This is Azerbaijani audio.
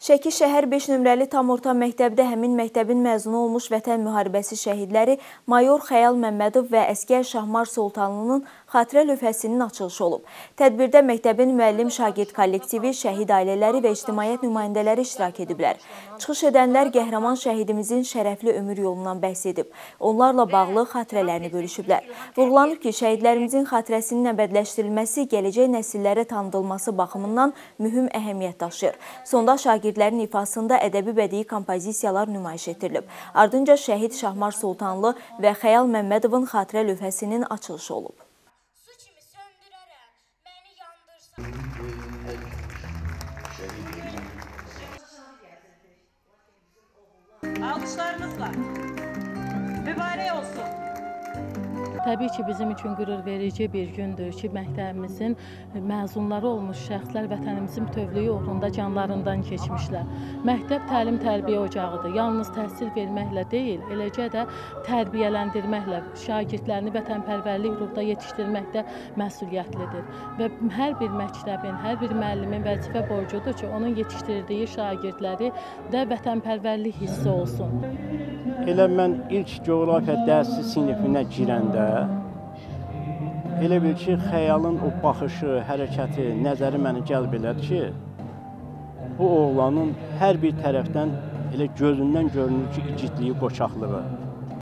Şəki şəhər 5 nömrəli tam orta məktəbdə həmin məktəbin məzunu olmuş vətən müharibəsi şəhidləri Mayor Xəyal Məmmədov və Əskər Şahmar Sultanlının xatirə lövhəsinin açılışı olub. Tədbirdə məktəbin müəllim şagird kollektivi, şəhid ailələri və ictimaiyyət nümayəndələri iştirak ediblər. Çıxış edənlər qəhrəman şəhidimizin şərəfli ömür yolundan bəhs edib. Onlarla bağlı xatirələrini bölüşüblər. Vurğulanıb ki, şəhidlərimizin xatirəsinin əbədləşdirilməsi gələcək nəsillərə tanıdılması baxımından mühüm əhəmiyyət daşıyır. Sonda şagirdlərin ifasında ədəbi bədii kompozisiyalar nümayiş etdirilib. Ardınca şəhid Şahmar Sultanlı və Xəyal Məmmədovun xatirə lövhəsinin açılışı olub. Su kimi söndürərəm, məni yandırsan. Alkışlarınızla. Mübarək olsun. Təbii ki, bizim üçün qürur verici bir gündür ki, məktəbimizin məzunları olmuş şəxslər vətənimizin bütövlüyü uğrunda canlarından keçmişlər. Məktəb təlim-tərbiyə ocağıdır. Yalnız təhsil verməklə deyil, eləcə də tərbiyələndirməklə, şagirdlərini vətənpərvərlik ruhda yetişdirməkdə məsuliyyətlidir. Və hər bir məktəbin, hər bir müəllimin vəzifə borcudur ki, onun yetişdirdiyi şagirdləri də vətənpərvərlik hissi olsun. Elə mən ilk coğrafiya dərsi sinifinə girəndə elə bil ki, xəyalın o baxışı, hərəkəti, nəzəri məni cəlb elədi ki, bu oğlanın hər bir tərəfdən elə gözündən görünür ki, igidliyi, qoçaqlığı.